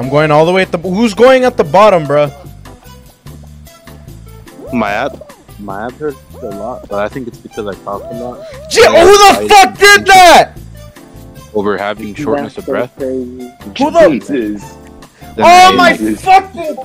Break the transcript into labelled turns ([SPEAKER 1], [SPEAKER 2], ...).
[SPEAKER 1] I'm going all the way at the. Who's going at the bottom, bruh?
[SPEAKER 2] My app, my app hurts a lot, but I think it's because I talk a lot.
[SPEAKER 1] Who the fuck did that?
[SPEAKER 2] Over having shortness of breath.
[SPEAKER 1] Who the?
[SPEAKER 3] Jesus.
[SPEAKER 1] Oh my fucking!